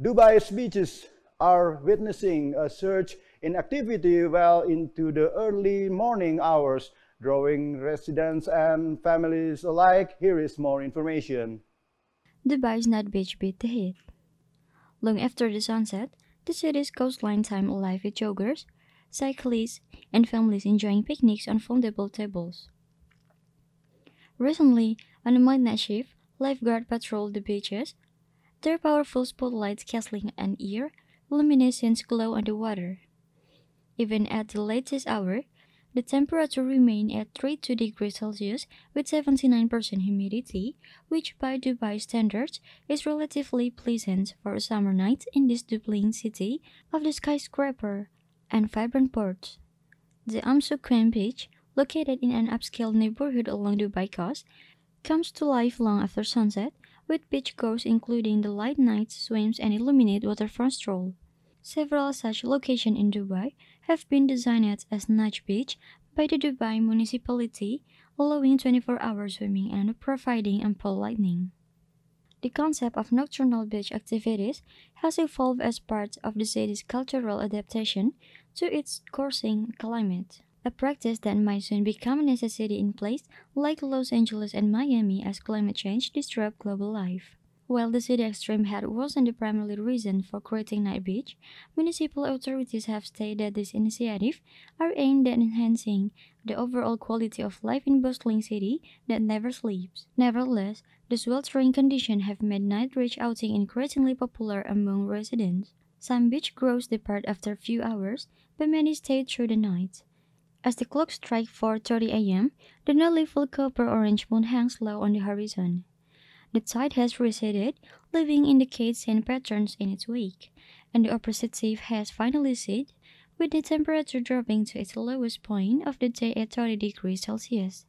Dubai's beaches are witnessing a surge in activity well into the early morning hours, drawing residents and families alike. Here is more information. Dubai's night beach beat the heat. Long after the sunset, the city's coastline time alive with joggers, cyclists, and families enjoying picnics on foldable tables. Recently, on a midnight shift, lifeguards patrolled the beaches, their powerful spotlights casting an ear luminescence glow on the water. Even at the latest hour, the temperature remained at 32 degrees Celsius with 79% humidity, which by Dubai standards is relatively pleasant for a summer night in this Dublin city of the skyscraper and vibrant ports. The Suqeim beach, located in an upscale neighborhood along Dubai coast, comes to life long after sunset with beach goers including the light night swims and illuminated waterfront stroll. Several such locations in Dubai have been designed as night beach by the Dubai municipality, allowing 24-hour swimming and providing ample lighting. The concept of nocturnal beach activities has evolved as part of the city's cultural adaptation to its coursing climate a practice that might soon become a necessity in places like Los Angeles and Miami as climate change disrupts global life. While the city extreme heat wasn't the primary reason for creating Night Beach, municipal authorities have stated that this initiative are aimed at enhancing the overall quality of life in bustling city that never sleeps. Nevertheless, the sweltering conditions have made night beach outing increasingly popular among residents. Some beach crews depart after a few hours, but many stay through the night. As the clock strikes 4.30 a.m., the nearly full copper-orange moon hangs low on the horizon. The tide has receded, leaving indicated sand patterns in its wake, and the opposite sea has finally set, with the temperature dropping to its lowest point of the day at 30 degrees Celsius.